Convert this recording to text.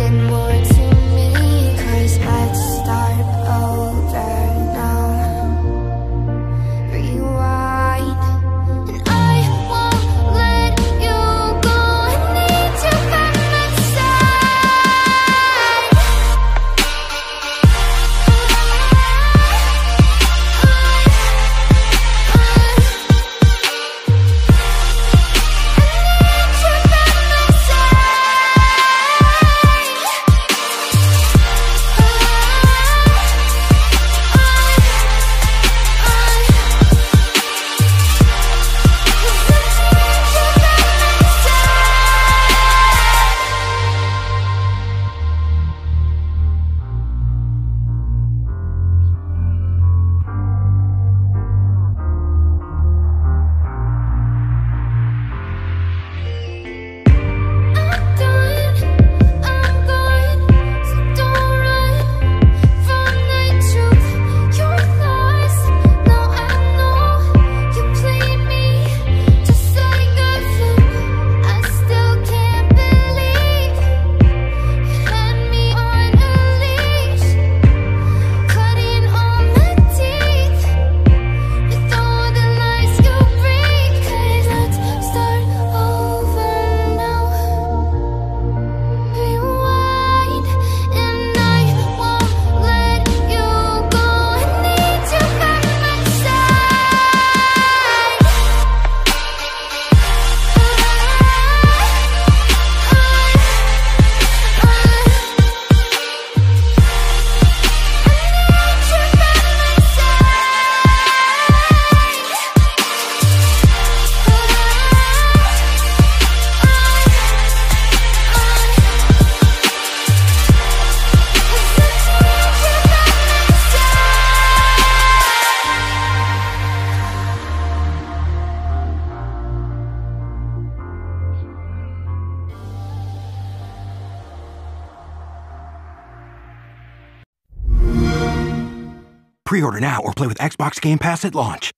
And wood. Pre-order now or play with Xbox Game Pass at launch.